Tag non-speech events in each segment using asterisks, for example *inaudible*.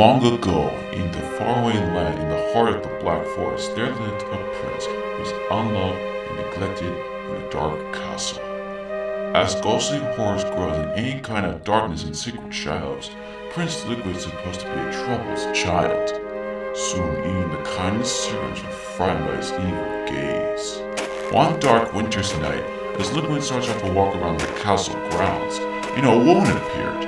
Long ago, in the faraway land in the heart of the Black Forest, there lived a prince who was unloved and neglected in a dark castle. As ghostly horrors grow in any kind of darkness and secret shadows, Prince Ludwig is supposed to be a troubled child. Soon, even the kindest servants were frightened by his evil gaze. One dark winter's night, as Ludwig starts out to walk around the castle grounds, you know, a woman appeared.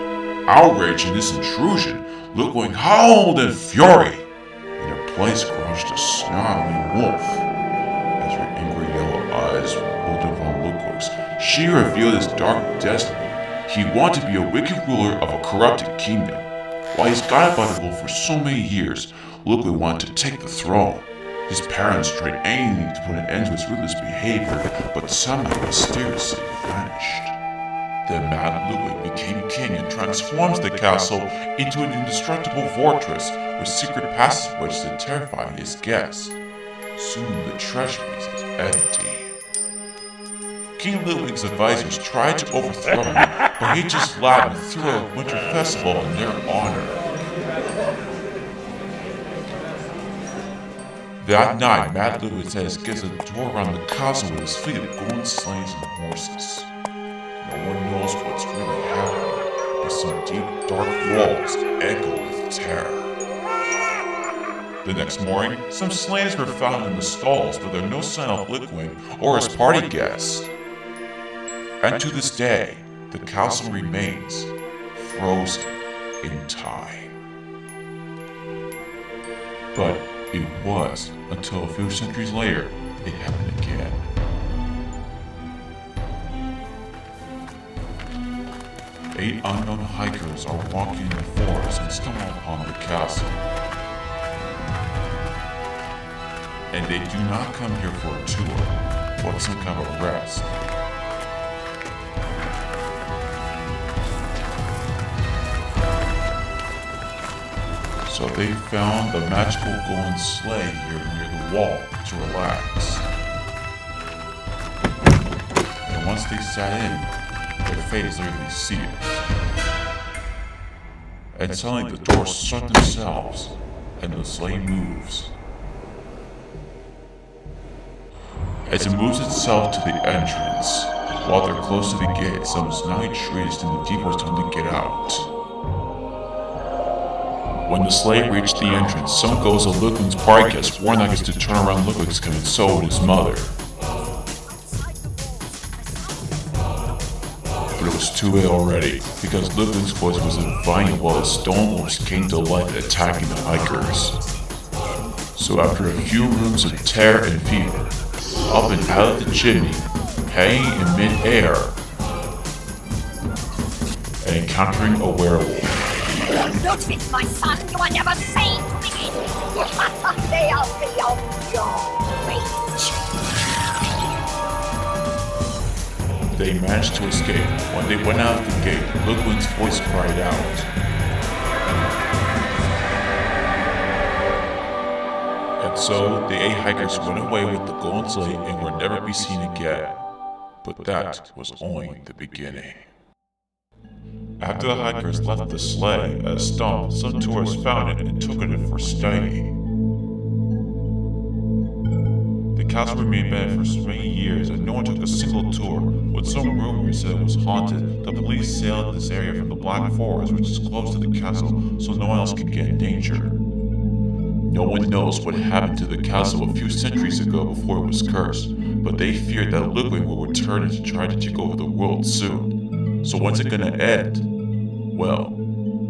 Outraged in this intrusion, Ludwig howled in fury. In her place crouched a snarling wolf. As her angry yellow eyes rolled upon Ludwig's, she revealed his dark destiny. He wanted to be a wicked ruler of a corrupted kingdom. While he's guided by the wolf for so many years, Ludwig wanted to take the throne. His parents tried anything to put an end to his ruthless behavior, but somehow mysteriously vanished. Then Mad Ludwig became king and transforms the castle into an indestructible fortress with secret passageways to terrify his guests. Soon the treasury is empty. King Ludwig's advisors tried to overthrow him, but he just laughed and threw a winter festival in their honor. That night, Mad set his guests a tour around the castle with his fleet of golden sleighs and horses. No one some deep, dark walls echo with terror. The next morning, some sleighs were found in the stalls, but there are no sign of Ludwig or his party guests. And to this day, the castle remains frozen in time. But it was until a few centuries later it happened again. Eight unknown hikers are walking in the forest and stumble upon the castle. And they do not come here for a tour, but some kind of rest. So they found the magical golden sleigh here near the wall to relax. And once they sat in, their fate is literally sealed. And suddenly the doors shut themselves, and the sleigh moves. As it moves itself to the entrance, while they're close to the gate, some snotty trees in the deep was time to get out. When the sleigh reached the entrance, some goes of Ludwig's party guests warned Nuggets to turn around Ludwig's coming so would his mother. Was too late already, because Ludwig's voice was inviting while the wolves came to life attacking the hikers. So after a few rooms of terror and fever, up and out of the chimney, hanging in mid-air, and encountering a werewolf. Ludwig, my son, you are never sane to begin they are beyond your They managed to escape. When they went out the gate, Ludwig's voice cried out. And so the eight hikers went away with the golden sleigh and were never be seen again. But that was only the beginning. After the hikers left the sleigh at a stump, some tourists found it and took it in for study. The castle remained bad for many years and no one took a single tour. When some rumors said it was haunted, the police sailed this area from the Black Forest, which is close to the castle, so no one else could get in danger. No one knows what happened to the castle a few centuries ago before it was cursed, but they feared that Ludwig will return and try to take over the world soon. So when's it gonna end? Well,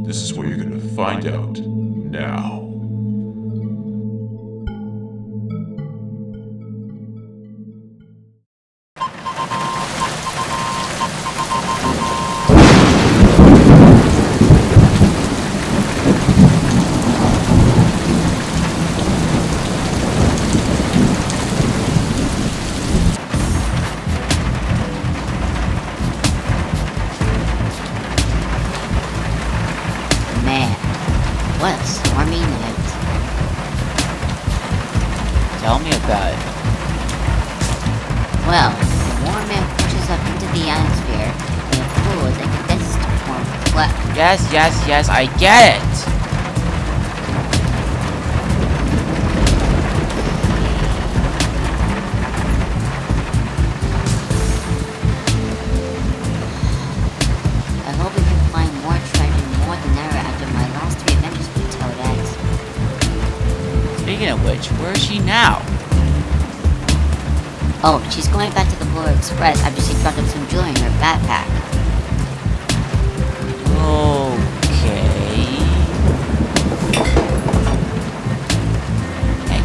this is where you're gonna find out now. Yes, yes, I get it.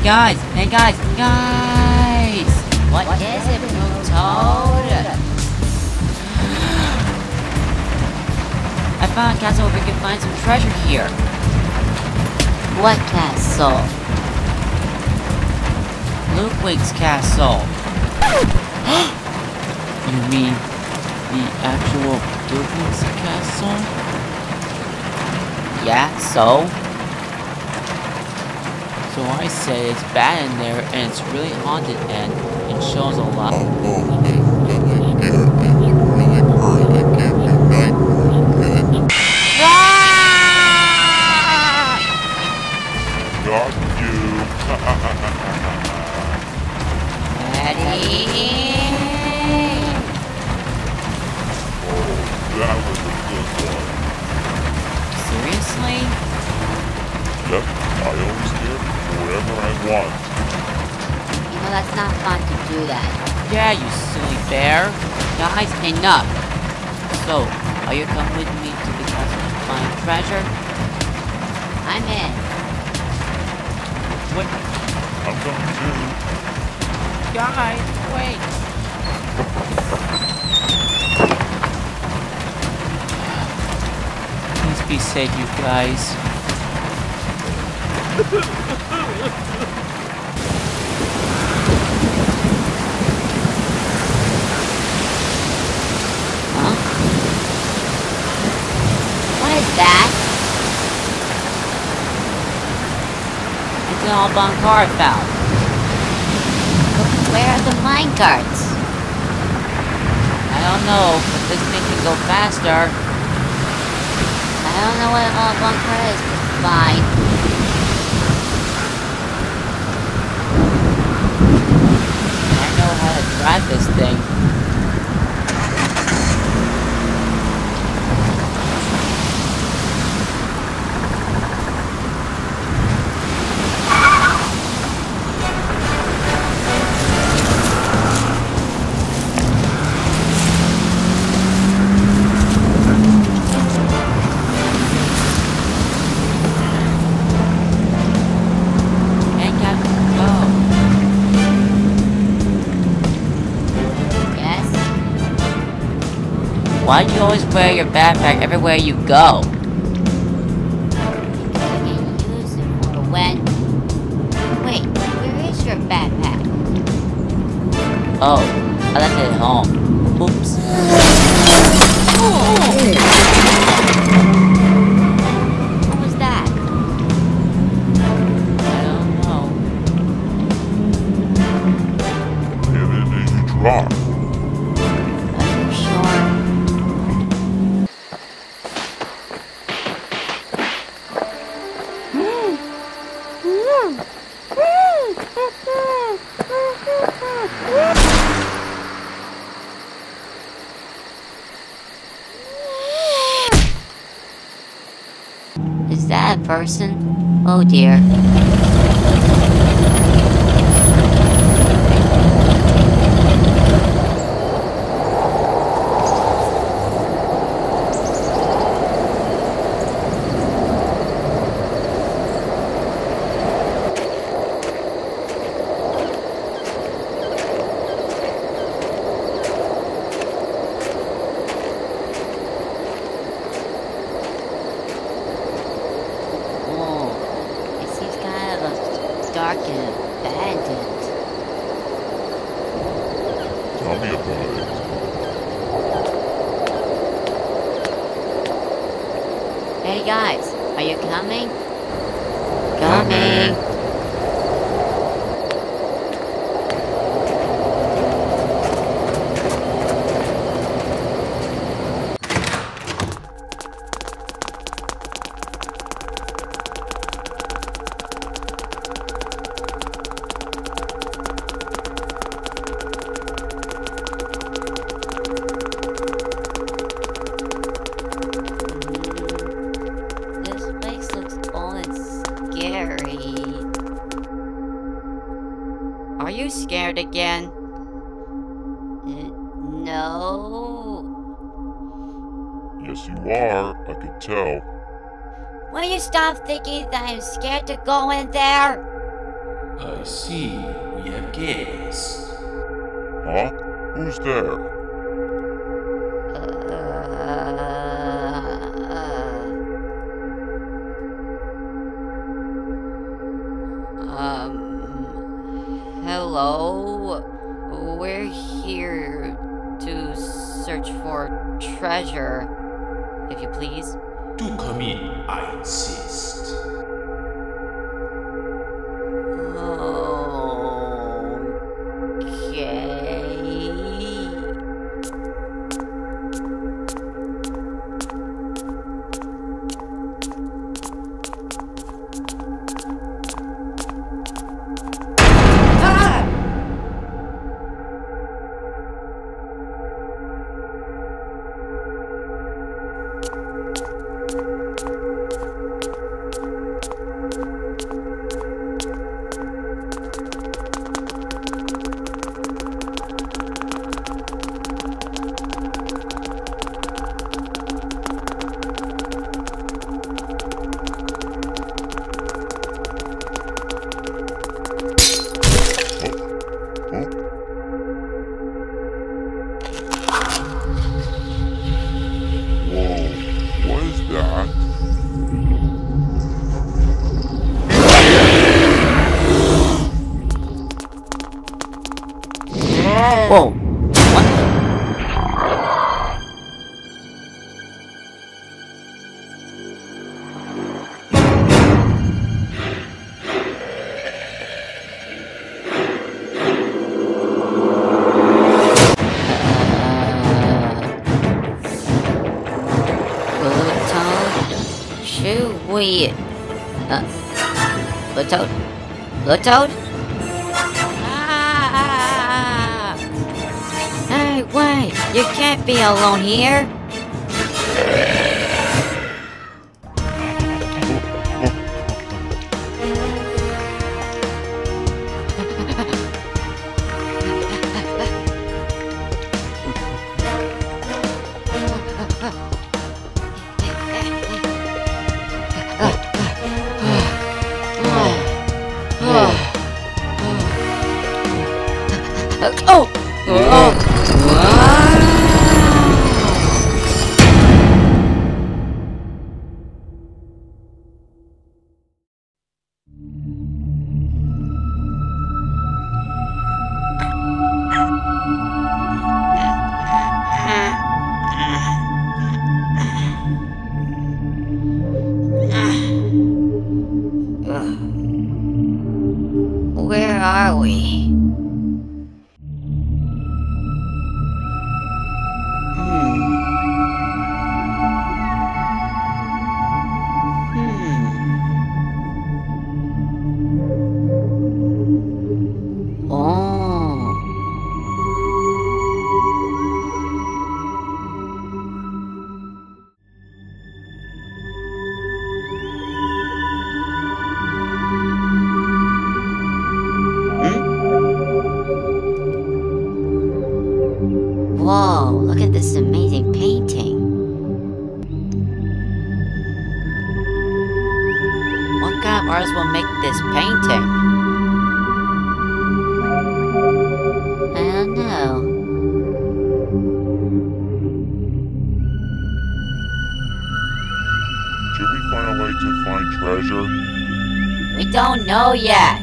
Guys, hey guys, guys! What is it, Toad? I found a castle where we can find some treasure here. What castle? Ludwig's castle. *gasps* you mean the actual Ludwig's castle? Yeah, so? So I say it's bad in there and it's really haunted and it shows a lot. Got you. *laughs* Ready? Not fun to do that. Yeah, you silly bear. Guys, enough. So, are you coming with me to the castle to find treasure? I'm in. What? I'm coming too. Guys, wait. Please be safe, you guys. *laughs* What is that? It's an all-bomb car I found. Where are the minecarts? I don't know, but this thing can go faster. I don't know what an all bunker is, but fine. I know how to drive this thing. Why do you always wear your backpack everywhere you go? I can use it when. Wait, where is your backpack? Oh, I left it at home. Oops. What guys, are you coming? You scared again? Uh, no. Yes, you are. I can tell. Will you stop thinking that I'm scared to go in there? I see. We have guests. Huh? Who's there? We... Uh... Bluetoad? Bluetoad? Ah! Hey, wait! You can't be alone here! This painting? I don't know. Should we find a way to find treasure? We don't know yet.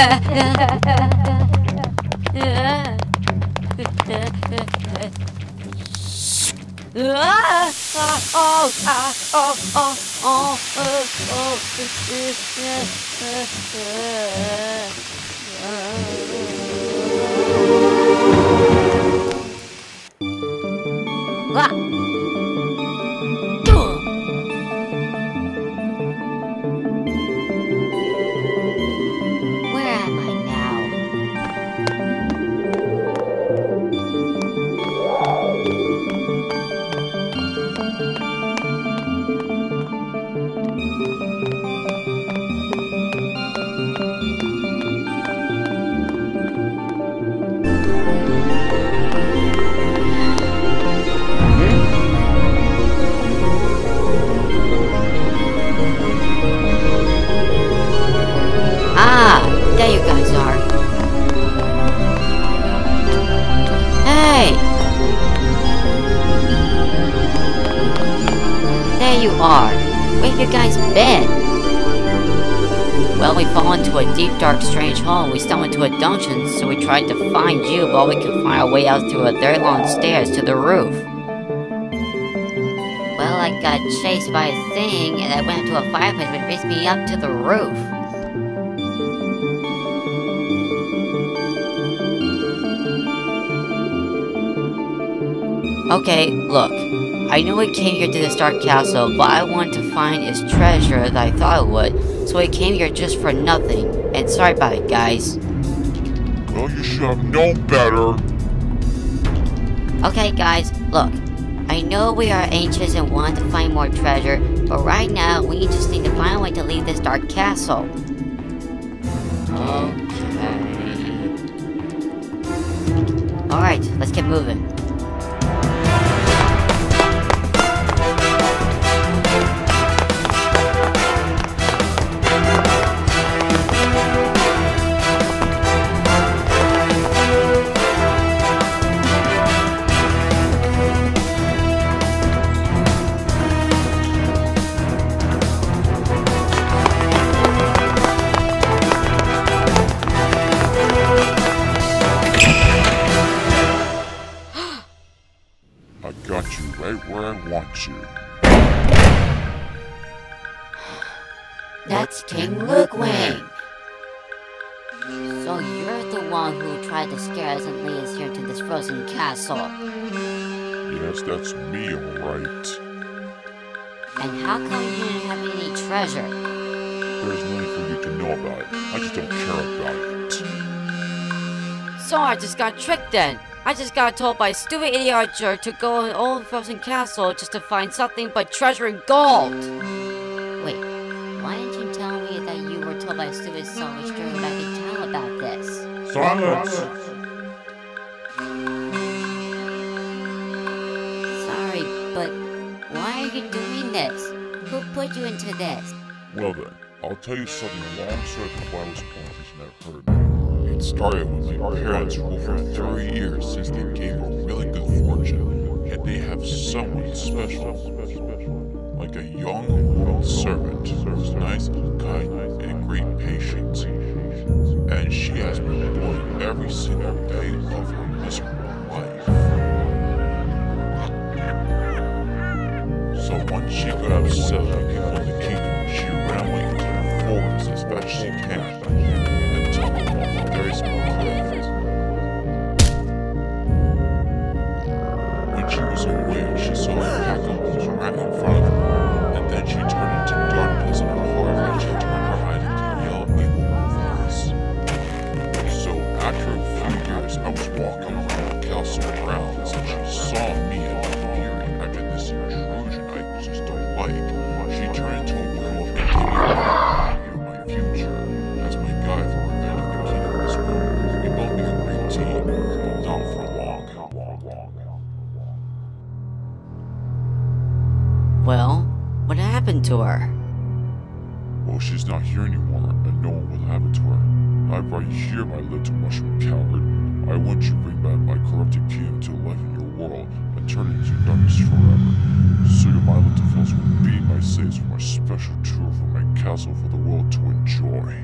*laughs* no! Deep, dark, strange hole. We stumbled into a dungeon, so we tried to find you while we could find our way out through a very long stairs to the roof. Well, I got chased by a thing, and I went into a fireplace that raised me up to the roof. Okay, look. I knew we came here to this dark castle, but I wanted to find its treasure that I thought I would, so I came here just for nothing. And sorry about it, guys. Well, you should have known better. Okay, guys, look. I know we are anxious and want to find more treasure, but right now we just need to find a way to leave this dark castle. Okay. Alright, let's get moving. Me, alright. And how come you didn't have any treasure? There's nothing for you to know about it. I just don't care about it. So I just got tricked then. I just got told by a stupid idiot Archer to go in old frozen castle just to find something but treasure and gold. Wait, why didn't you tell me that you were told by a stupid during back in town about this? Silence! Put you into this? Well then, I'll tell you something the Bible point that you never heard of. It started when my parents for 30 years since they gave a really good fortune, and they have someone special, like a young woman servant who's nice, kind, and great patient. And she has been bullied every single day of her she upset with people in the kingdom, she ran into the forest as best she can be my for my special tour from my castle for the world to enjoy.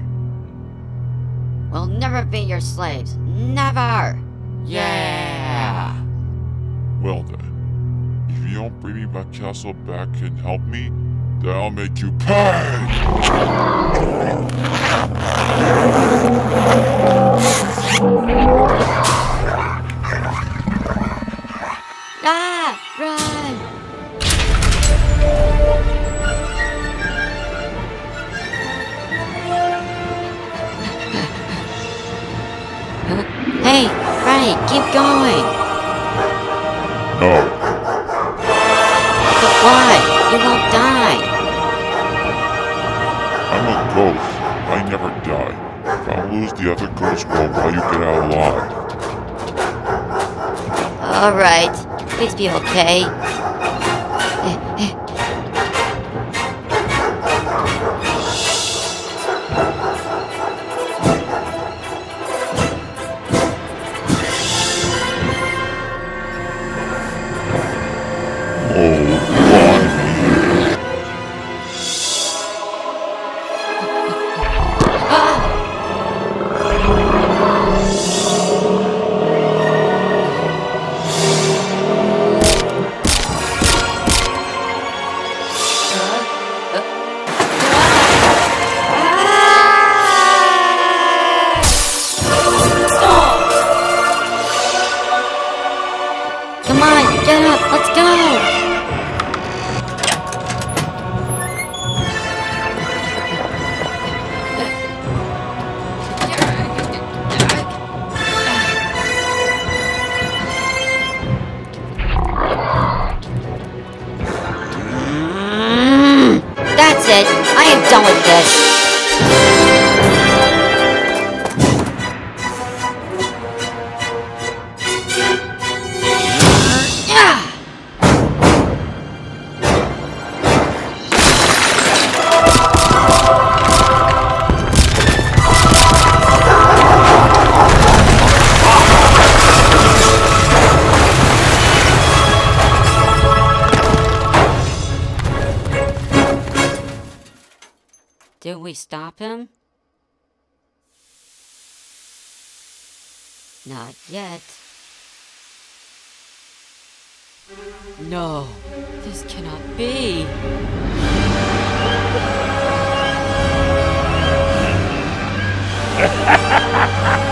We'll never be your slaves. Never! Yeah. Well then, if you don't bring me my castle back and help me, then I'll make you pay! Ah! Franny, keep going! No, But why? You won't die! I'm a ghost. I never die. If I lose the other ghost world why you get out alive. Alright, please be okay. Not yet. No, this cannot be. *laughs*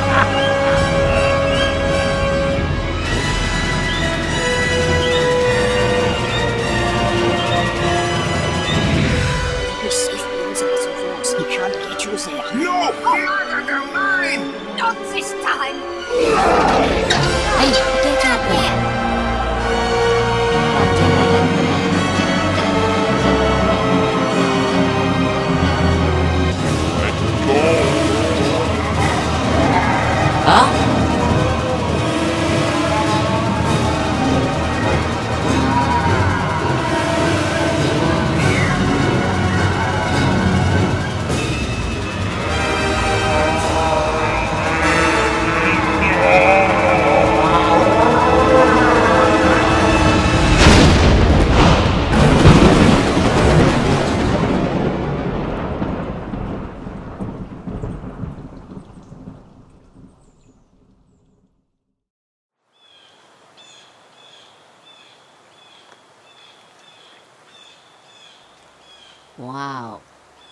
Wow,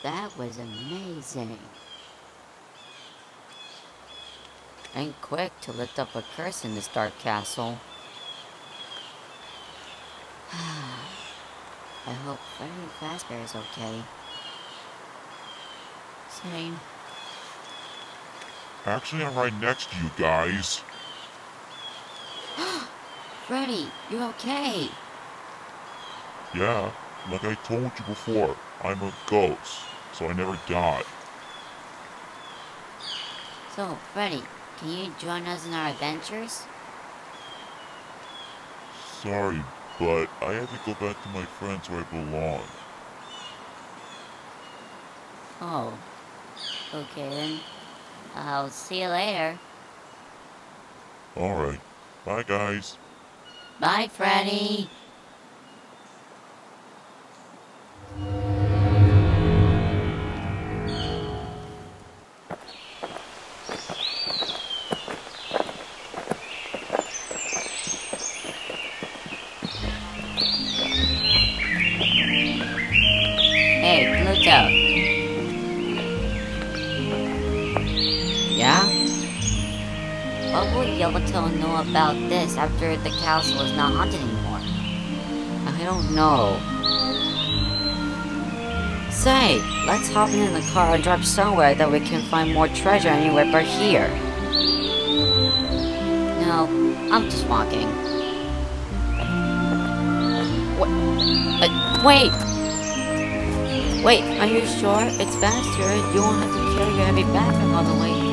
that was amazing. And quick to lift up a curse in this dark castle. *sighs* I hope Freddy Fazbear is okay. Same. Actually, I'm right next to you guys. *gasps* Freddy, you okay? Yeah, like I told you before, I'm a ghost, so I never die. So, Freddy, can you join us in our adventures? Sorry, but I have to go back to my friends where I belong. Oh. Okay then. I'll see you later. Alright, bye guys. Bye, Freddy. After the castle is not haunted anymore? I don't know. Say, let's hop in the car and drive somewhere that we can find more treasure anywhere but here. No, I'm just walking. Uh, wait! Wait, are you sure? It's faster. You won't have to carry your heavy backpack all the way.